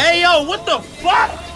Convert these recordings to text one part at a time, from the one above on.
Hey, yo, what the fuck?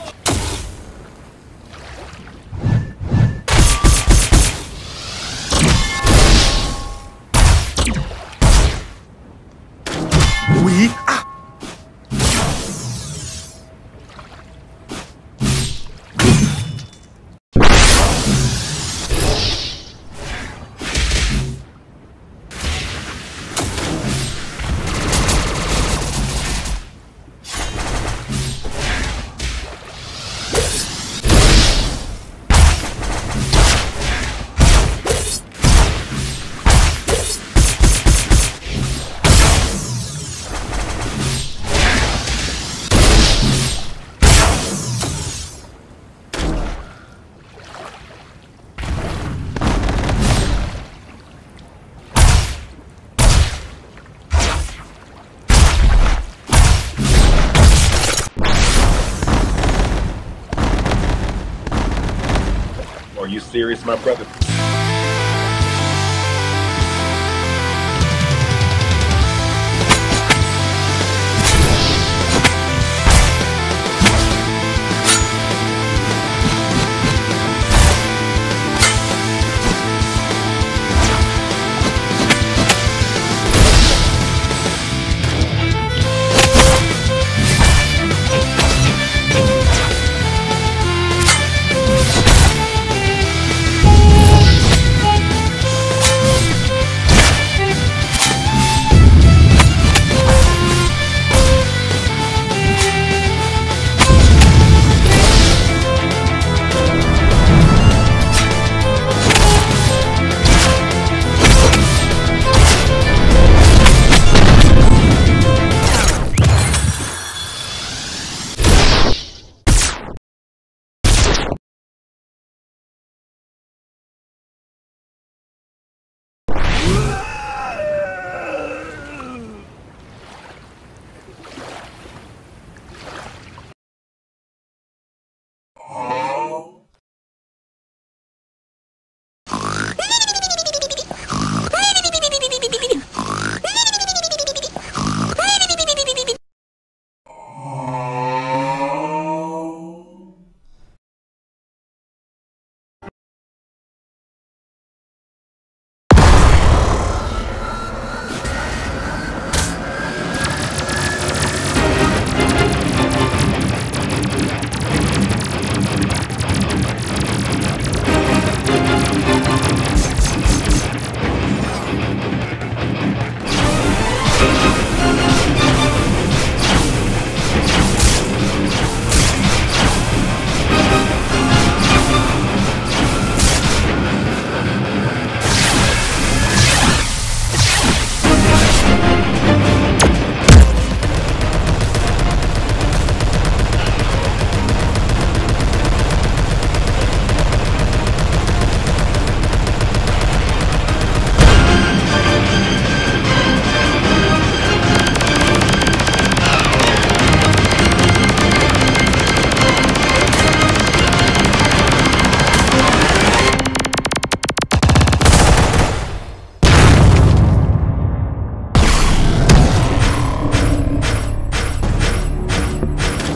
Are you serious, my brother?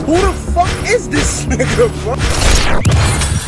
Who the fuck is this nigga, bro?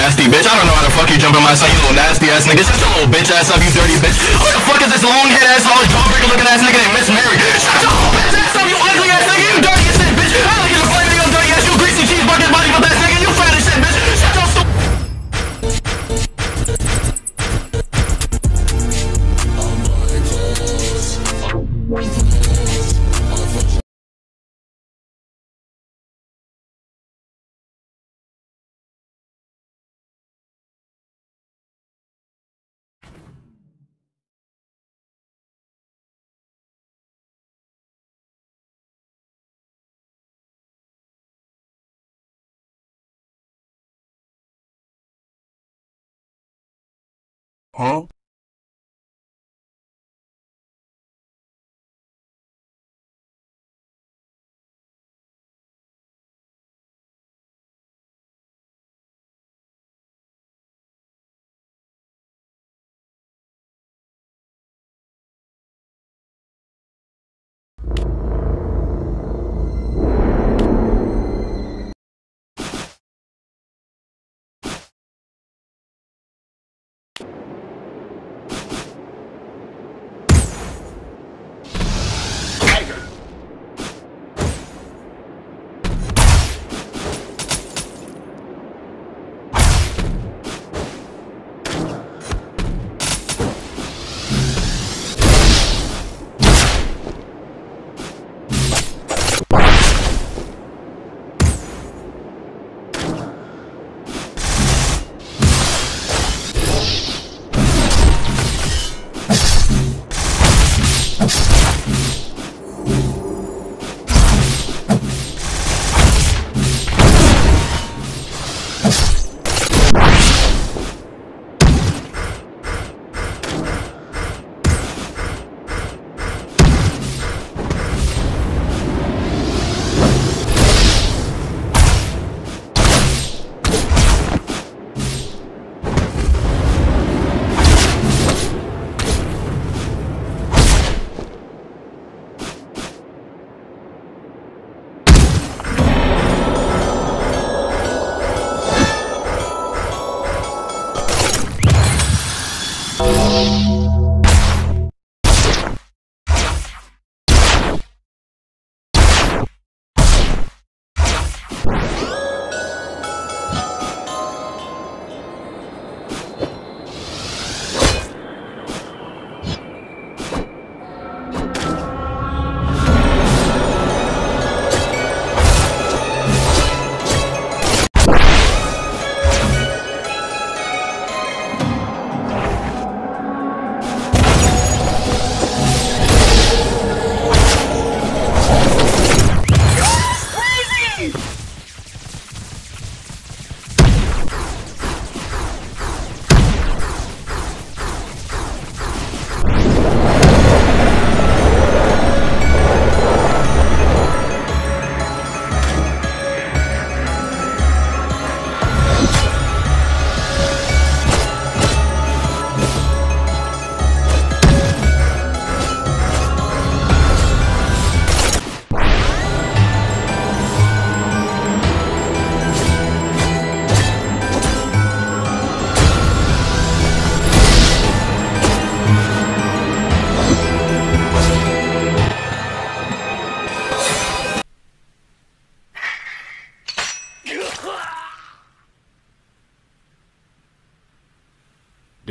nasty bitch. I don't know on my son, you little nasty ass nigga. Shut your little bitch ass up, you dirty bitch. Who the fuck is this long head ass, all jawbreaker looking ass nigga named Miss Mary? Shut your little bitch ass up, you ugly ass nigga. You dirty Huh?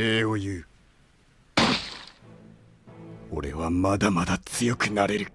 礼を言う。俺はまだまだ強くなれる。